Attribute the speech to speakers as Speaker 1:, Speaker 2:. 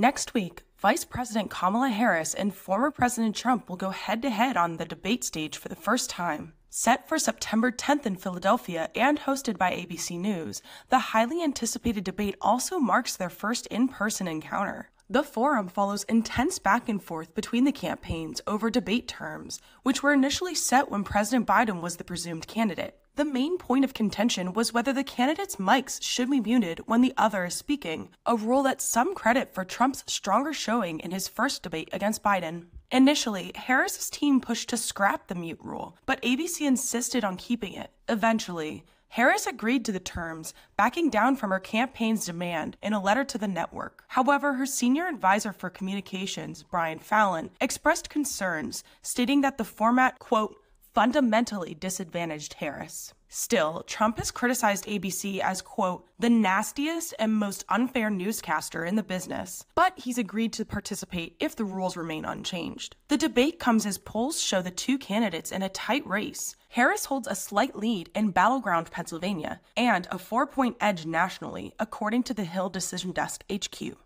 Speaker 1: Next week, Vice President Kamala Harris and former President Trump will go head to head on the debate stage for the first time. Set for September 10th in Philadelphia and hosted by ABC News, the highly anticipated debate also marks their first in person encounter. The forum follows intense back and forth between the campaigns over debate terms, which were initially set when President Biden was the presumed candidate. The main point of contention was whether the candidate's mics should be muted when the other is speaking, a rule that some credit for Trump's stronger showing in his first debate against Biden. Initially, Harris's team pushed to scrap the mute rule, but ABC insisted on keeping it. Eventually, Harris agreed to the terms, backing down from her campaign's demand in a letter to the network. However, her senior advisor for communications, Brian Fallon, expressed concerns, stating that the format, quote, fundamentally disadvantaged Harris. Still, Trump has criticized ABC as, quote, the nastiest and most unfair newscaster in the business, but he's agreed to participate if the rules remain unchanged. The debate comes as polls show the two candidates in a tight race. Harris holds a slight lead in battleground Pennsylvania and a four point edge nationally, according to the Hill Decision Desk HQ.